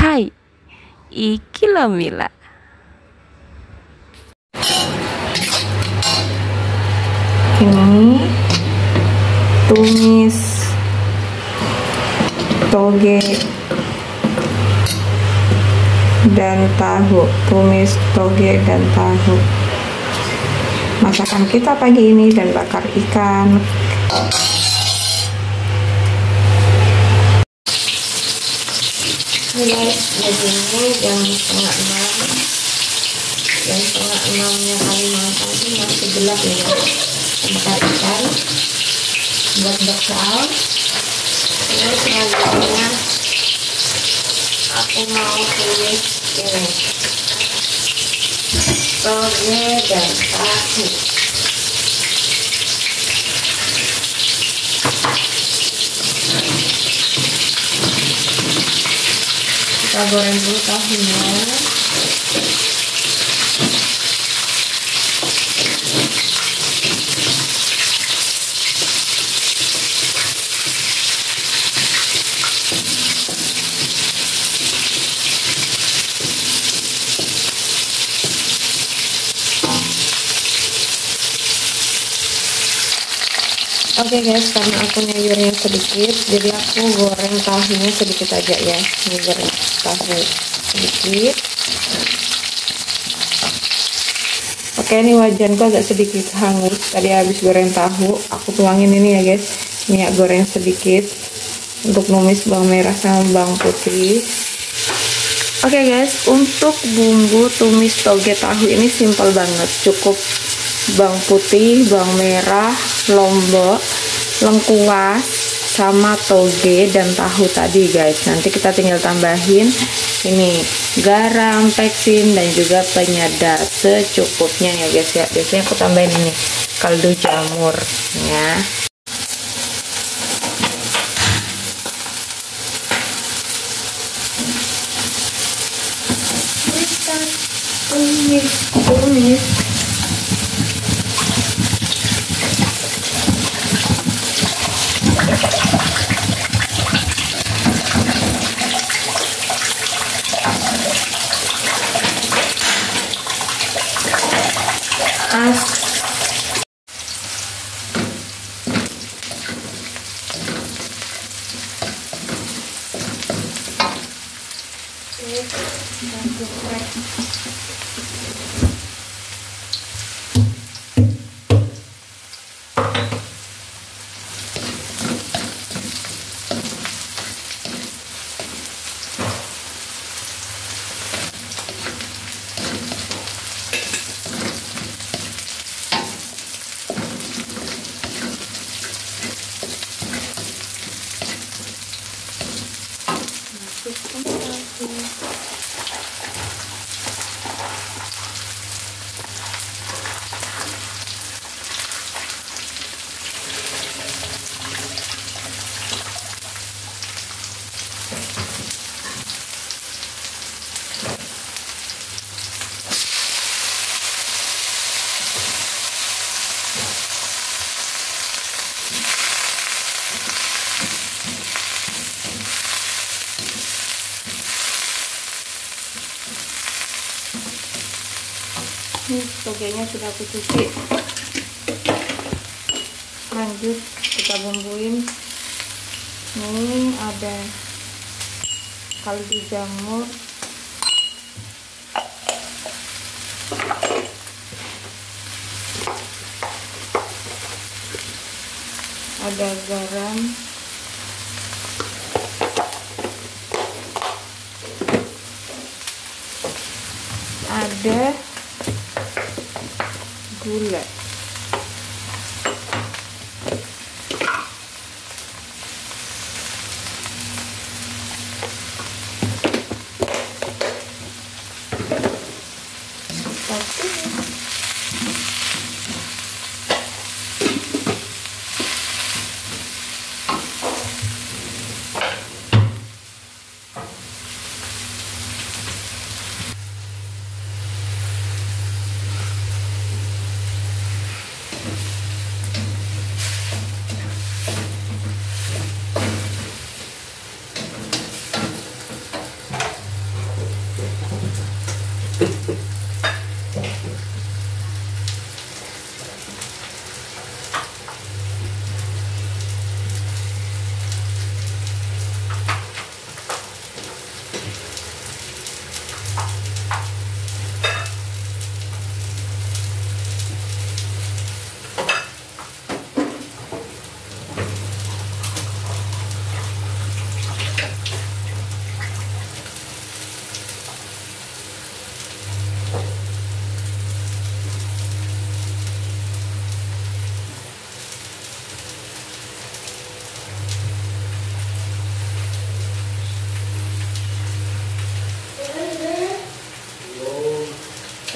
Hai, iki lo Mila. ini tumis toge dan tahu tumis toge dan tahu masakan kita pagi ini dan bakar ikan Guys, lagi ini jam setengah enam. Jam setengah enamnya kali malam ini masih gelap ya bakar ikan buat bekal terus selanjutnya aku mau tulis ini. Toge dan tahu kita goreng dulu tahunya Oke okay guys, karena aku nyayurnya sedikit, jadi aku goreng tahunya sedikit aja ya. Ini goreng tahu sedikit. Oke, ini wajanku agak sedikit hangus. Tadi habis goreng tahu, aku tuangin ini ya guys. Minyak goreng sedikit untuk numis bawang merah sama bawang putih. Oke okay guys, untuk bumbu tumis toge tahu ini simpel banget, cukup bawang putih, bawang merah, lombok, lengkuas, sama toge dan tahu tadi guys. Nanti kita tinggal tambahin ini garam, peksin dan juga penyedap secukupnya ya guys ya. Biasanya aku tambahin ini kaldu jamur ya. as Thank you. Ini togenya sudah aku cuci. Lanjut kita bumbuin. Ini ada kaldu jamur. Ada garam. Ada 过来。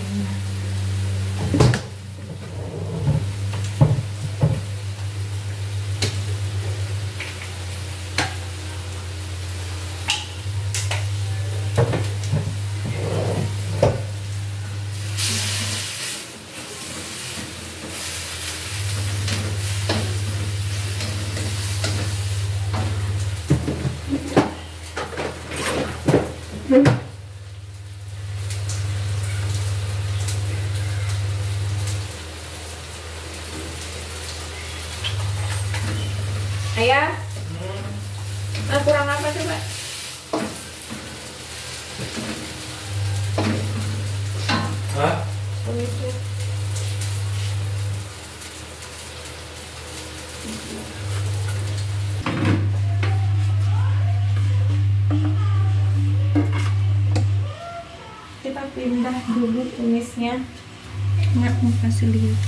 Thank Mmm. you. Pindah dulu kumisnya. Nggak mau kasih lihat.